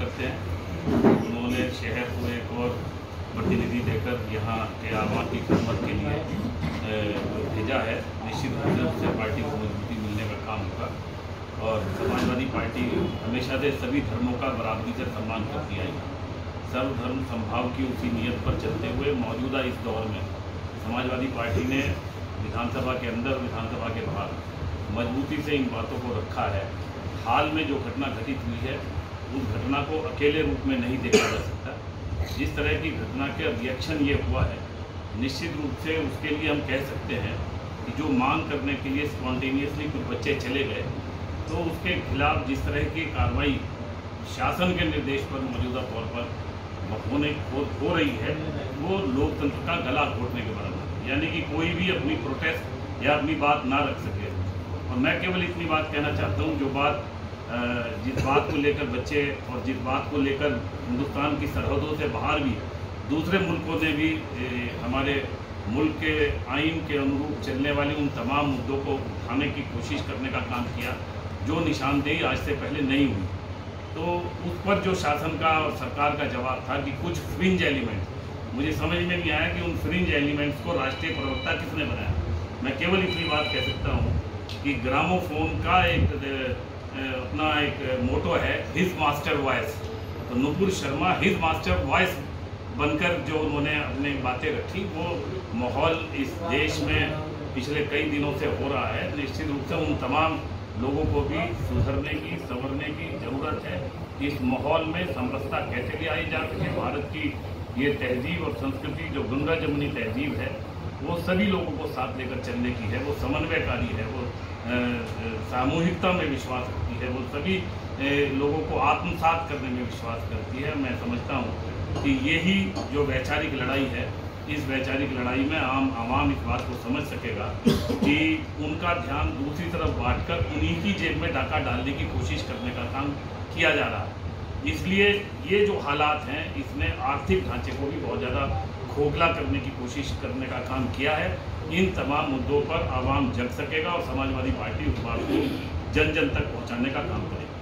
करते हैं। उन्होंने शहर को एक और प्रतिनिधि देकर यहाँ के आवाम की खदमत के लिए भेजा है। निश्चित रूप से पार्टी को मजबूती मिलने का काम होगा और समाजवादी पार्टी हमेशा से सभी धर्मों का बराबरी से सम्मान करती आई। सर्वधर्म संभाव की उसी नीयत पर चलते हुए मौजूदा इस दौर में समाजवादी पार्टी ने विधानसभा के अंदर विधानसभा के बाहर मजबूती से इन बातों को रखा है। हाल में जो घटना घटित हुई है उस घटना को अकेले रूप में नहीं देखा जा सकता। जिस तरह की घटना के रिएक्शन ये हुआ है निश्चित रूप से उसके लिए हम कह सकते हैं कि जो मांग करने के लिए स्पॉन्टेनियसली कुछ बच्चे चले गए तो उसके खिलाफ जिस तरह की कार्रवाई शासन के निर्देश पर मौजूदा तौर पर होने हो, हो रही है वो लोकतंत्र का गला घोटने के बराबर यानी कि कोई भी अपनी प्रोटेस्ट या अपनी बात ना रख सके। और मैं केवल इतनी बात कहना चाहता हूँ जो बात जिस बात को लेकर बच्चे और जिस बात को लेकर हिंदुस्तान की सरहदों से बाहर भी दूसरे मुल्कों ने भी हमारे मुल्क के आइन के अनुरूप चलने वाले उन तमाम मुद्दों को उठाने की कोशिश करने का काम किया, जो निशानदेही आज से पहले नहीं हुई। तो उस पर जो शासन का और सरकार का जवाब था कि कुछ फ्रिंज एलिमेंट मुझे समझ में नहीं आया कि उन फ्रिंज एलिमेंट्स को राष्ट्रीय प्रवक्ता किसने बनाया। मैं केवल इतनी बात कह सकता हूँ कि ग्रामोफोन का एक अपना एक मोटो है हिज मास्टर वॉइस तो Nupur Sharma his master voice बनकर जो उन्होंने अपनी बातें रखी, वो माहौल इस देश में पिछले कई दिनों से हो रहा है। निश्चित रूप से उन तमाम लोगों को भी सुधरने की, संवरने की ज़रूरत है। इस माहौल में समरसता कैसे ले आई जा सके, भारत की ये तहजीब और संस्कृति, जो गंगा जमुनी तहजीब है, वो सभी लोगों को साथ लेकर चलने की है, वो समन्वयकारी है, वो सामूहिकता में विश्वास रखती है, वो सभी लोगों को आत्मसात करने में विश्वास करती है। मैं समझता हूँ कि यही जो वैचारिक लड़ाई है, इस वैचारिक लड़ाई में आम, आवाम इस बात को समझ सकेगा कि उनका ध्यान दूसरी तरफ़ बांटकर उन्हीं की जेब में डाका डालने की कोशिश करने का काम किया जा रहा है। इसलिए ये जो हालात हैं इसने आर्थिक ढांचे को भी बहुत ज़्यादा खोखला करने की कोशिश करने का काम किया है। इन तमाम मुद्दों पर आवाम जग सकेगा और समाजवादी पार्टी उस बात को जन जन तक पहुँचाने का काम करेगी।